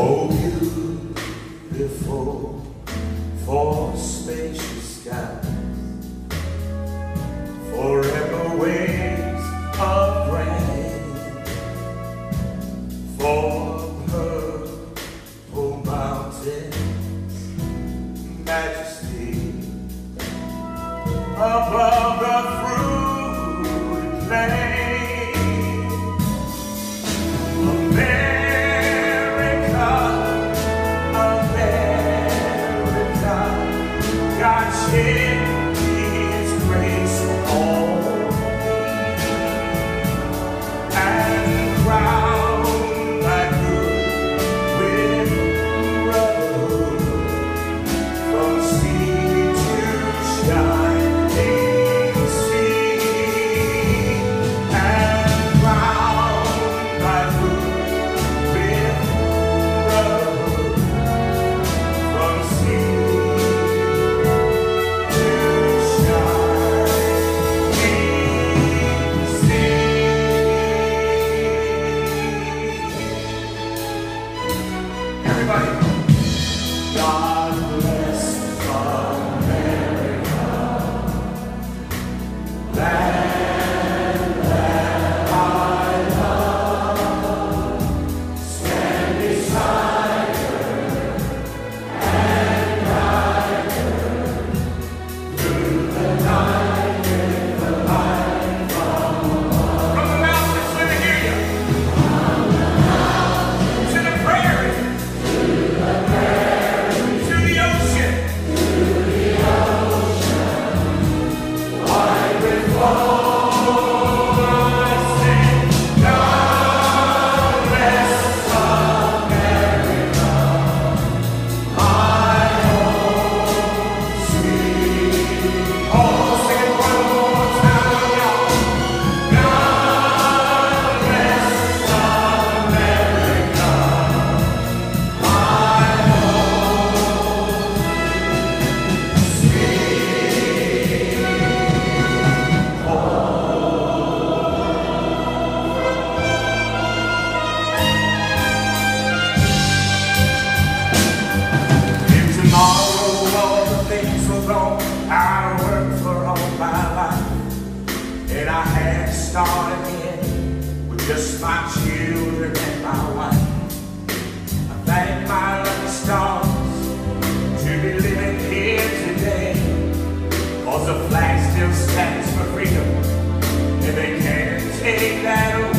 Oh, beautiful for spacious sky, forever waves of rain, for purple mountains, majesty. start again with just my children and my wife. I thank my lucky stars to be living here today. Cause the flag still stands for freedom and they can't take that away.